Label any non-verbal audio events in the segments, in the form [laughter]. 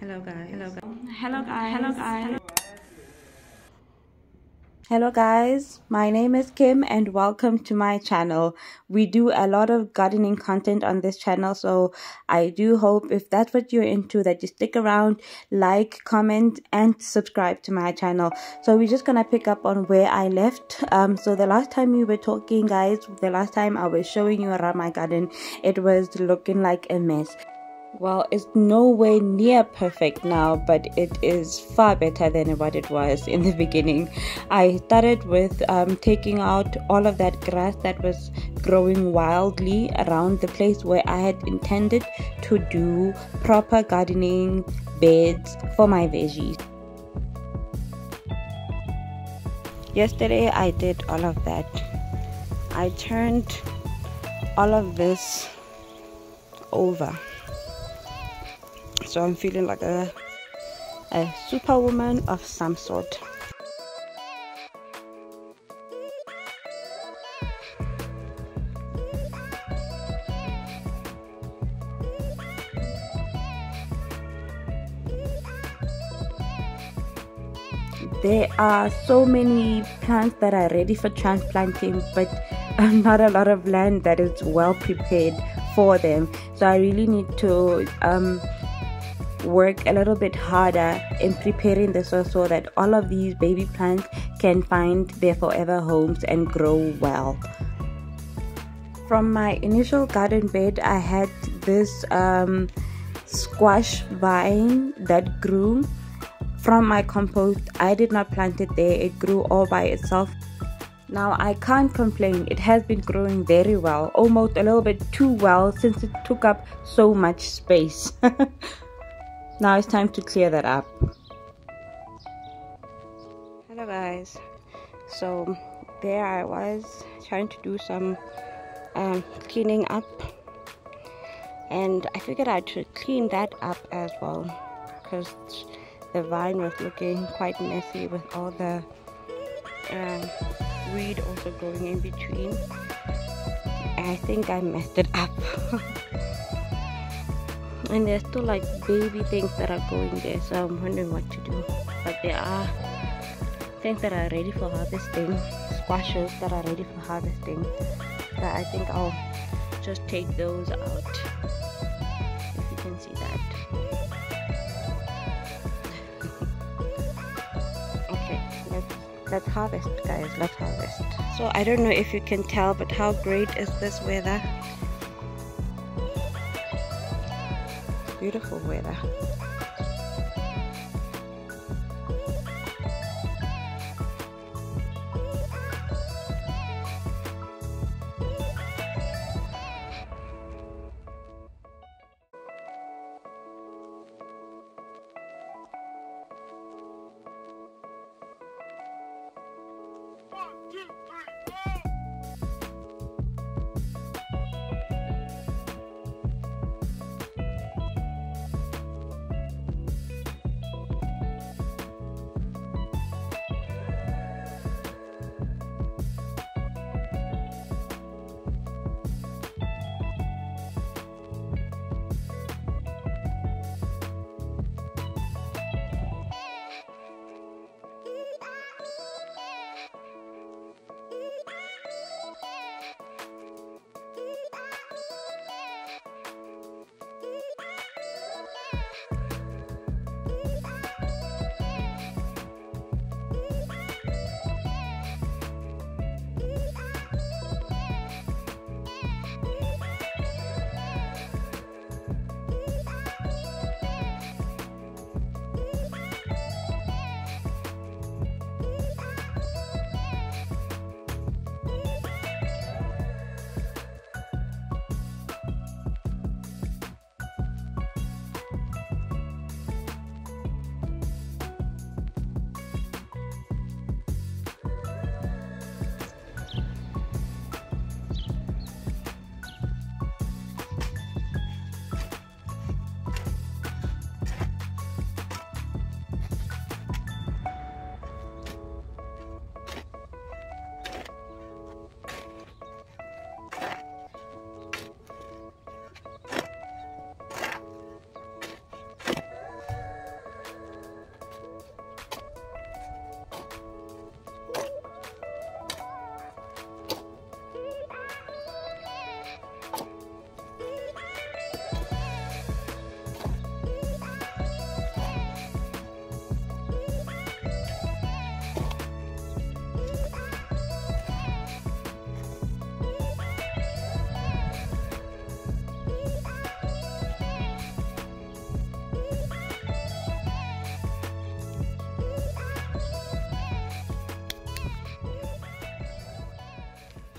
Hello guys. Hello guys. Hello guys. Hello guys. Hello guys, my name is Kim and welcome to my channel. We do a lot of gardening content on this channel so I do hope if that's what you're into that you stick around, like, comment and subscribe to my channel. So we're just gonna pick up on where I left. Um, so the last time we were talking guys, the last time I was showing you around my garden, it was looking like a mess. Well, it's nowhere near perfect now, but it is far better than what it was in the [laughs] beginning. I started with um, taking out all of that grass that was growing wildly around the place where I had intended to do proper gardening beds for my veggies. Yesterday, I did all of that. I turned all of this over so I'm feeling like a, a superwoman of some sort. There are so many plants that are ready for transplanting, but [laughs] not a lot of land that is well prepared for them. So I really need to um, work a little bit harder in preparing the soil so that all of these baby plants can find their forever homes and grow well. From my initial garden bed, I had this um, squash vine that grew from my compost. I did not plant it there, it grew all by itself. Now I can't complain, it has been growing very well, almost a little bit too well since it took up so much space. [laughs] now it's time to clear that up. Hello guys. So there i was trying to do some um, cleaning up. And i figured i should clean that up as well because the vine was looking quite messy with all the um, weed also growing in between. I think i messed it up [laughs] and there's still like baby things that are going there so i'm wondering what to do. But there are things that are ready for harvesting squashes that are ready for harvesting that i think i'll just take those out if you can see that. [laughs] Okay let's let's harvest guys let's harvest. So i don't know if you can tell but how great is this weather beautiful weather.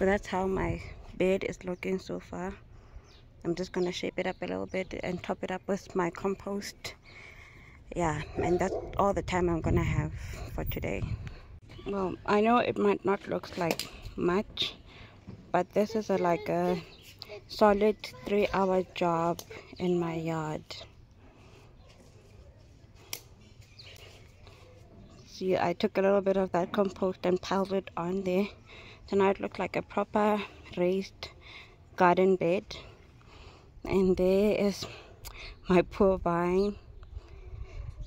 So that's how my bed is looking so far. I'm just gonna shape it up a little bit and top it up with my compost. Yeah and that's all the time I'm gonna have for today. Well I know it might not look like much but this is a, like a solid three hour job in my yard. See I took a little bit of that compost and piled it on there so now it looks like a proper raised garden bed. And there is my poor vine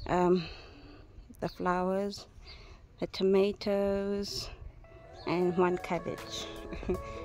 um, the flowers the tomatoes and one cabbage [laughs]